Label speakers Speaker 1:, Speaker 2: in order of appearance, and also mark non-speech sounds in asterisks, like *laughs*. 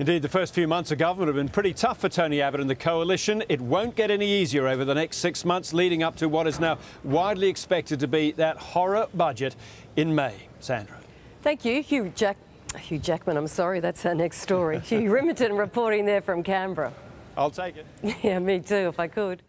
Speaker 1: Indeed, the first few months of government have been pretty tough for Tony Abbott and the coalition. It won't get any easier over the next six months, leading up to what is now widely expected to be that horror budget in May. Sandra.
Speaker 2: Thank you, Hugh Jack. Hugh Jackman, I'm sorry, that's our next story. *laughs* Hugh Riminton reporting there from Canberra.
Speaker 1: I'll take it. *laughs*
Speaker 2: Yeah, me too, if I could.